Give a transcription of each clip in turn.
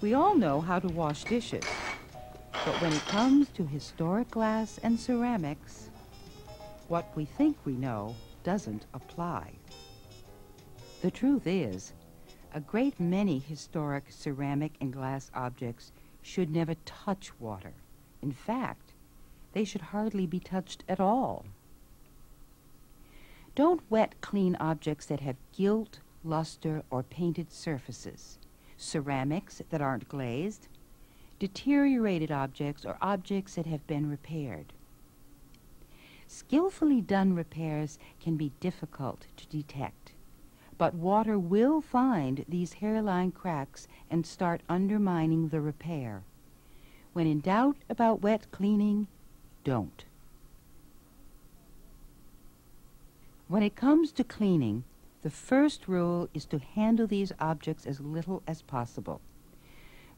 We all know how to wash dishes. But when it comes to historic glass and ceramics, what we think we know doesn't apply. The truth is, a great many historic ceramic and glass objects should never touch water. In fact, they should hardly be touched at all. Don't wet clean objects that have gilt, luster, or painted surfaces, ceramics that aren't glazed, deteriorated objects, or objects that have been repaired. Skillfully done repairs can be difficult to detect, but water will find these hairline cracks and start undermining the repair. When in doubt about wet cleaning, don't. When it comes to cleaning, the first rule is to handle these objects as little as possible.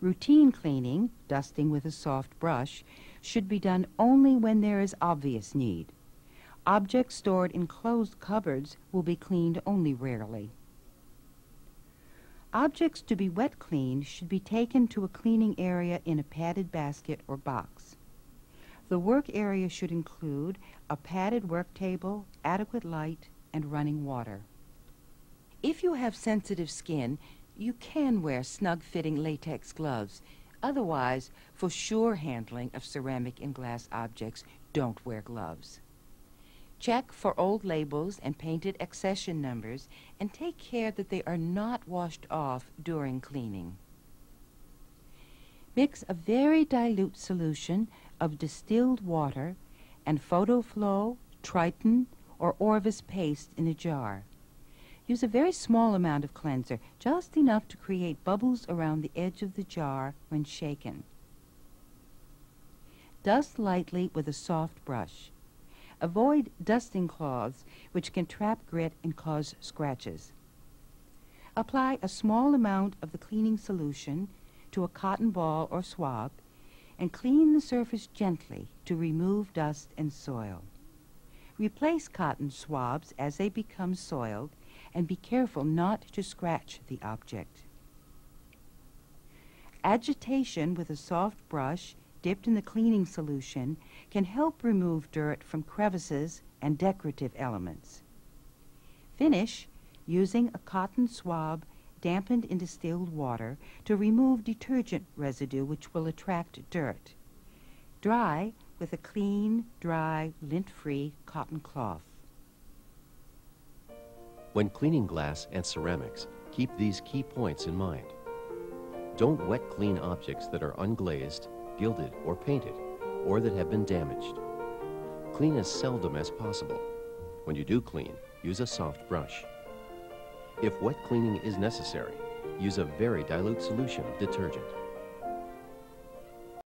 Routine cleaning, dusting with a soft brush, should be done only when there is obvious need. Objects stored in closed cupboards will be cleaned only rarely. Objects to be wet cleaned should be taken to a cleaning area in a padded basket or box. The work area should include a padded work table, adequate light, and running water. If you have sensitive skin, you can wear snug-fitting latex gloves. Otherwise, for sure handling of ceramic and glass objects, don't wear gloves. Check for old labels and painted accession numbers and take care that they are not washed off during cleaning. Mix a very dilute solution of distilled water and Photo-Flo, Triton, or Orvus paste in a jar. Use a very small amount of cleanser, just enough to create bubbles around the edge of the jar when shaken. Dust lightly with a soft brush. Avoid dusting cloths, which can trap grit and cause scratches. Apply a small amount of the cleaning solution to a cotton ball or swab and clean the surface gently to remove dust and soil. Replace cotton swabs as they become soiled and be careful not to scratch the object. Agitation with a soft brush dipped in the cleaning solution can help remove dirt from crevices and decorative elements. Finish using a cotton swab dampened in distilled water to remove detergent residue which will attract dirt. Dry with a clean, dry, lint-free cotton cloth. When cleaning glass and ceramics, keep these key points in mind. Don't wet clean objects that are unglazed, gilded, or painted, or that have been damaged. Clean as seldom as possible. When you do clean, use a soft brush. If wet cleaning is necessary, use a very dilute solution of detergent.